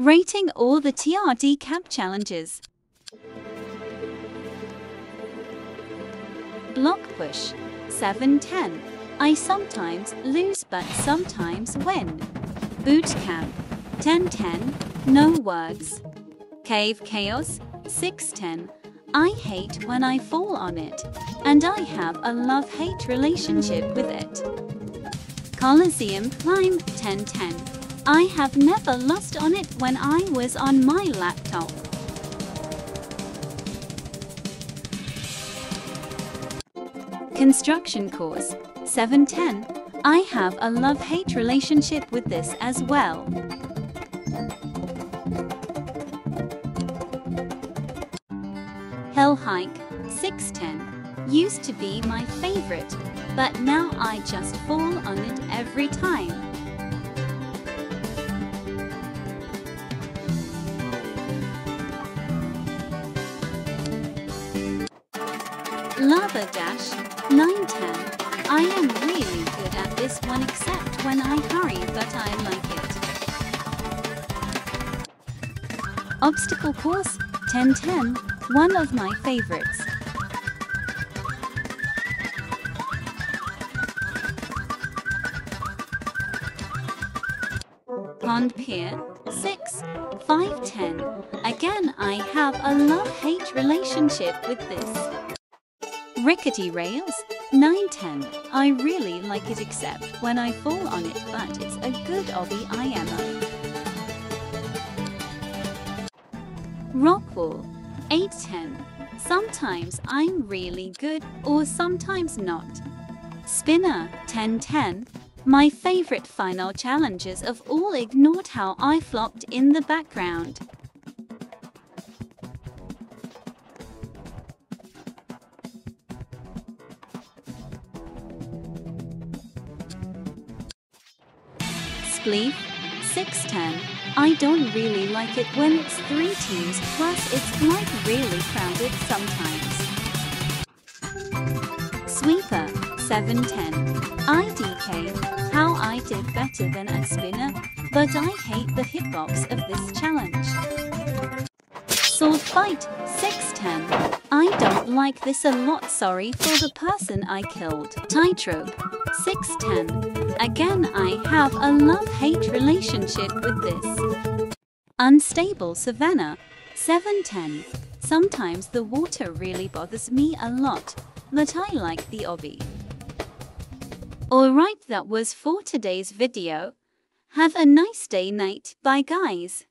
Rating all the TRD camp challenges. Block push 710. I sometimes lose but sometimes win. Boot camp 1010. No words. Cave chaos 610. I hate when I fall on it, and I have a love hate relationship with it. Coliseum climb 1010. I have never lost on it when I was on my laptop. Construction course 710. I have a love-hate relationship with this as well. Hell Hike 610 used to be my favorite, but now I just fall on it every time. Lava Dash 910 I am really good at this one except when I hurry but I like it. Obstacle Course 1010 one of my favorites. Pond Pier 6 510 Again I have a love-hate relationship with this. Rickety Rails 910 I really like it except when I fall on it but it's a good obby I am a. Rockwall 810 Sometimes I'm really good or sometimes not. Spinner 1010 My favorite final challenges of all ignored how I flopped in the background. Spleef 610 I don't really like it when it's three teams plus it's like really crowded sometimes. Sweeper 710 IDK How I did better than a spinner, but I hate the hitbox of this challenge. Sword Fight 610 I don't like this a lot sorry for the person I killed. Tightrope 610 Again I have a love-hate relationship with this. Unstable Savannah 710 Sometimes the water really bothers me a lot, but I like the obby. Alright that was for today's video. Have a nice day night. Bye guys.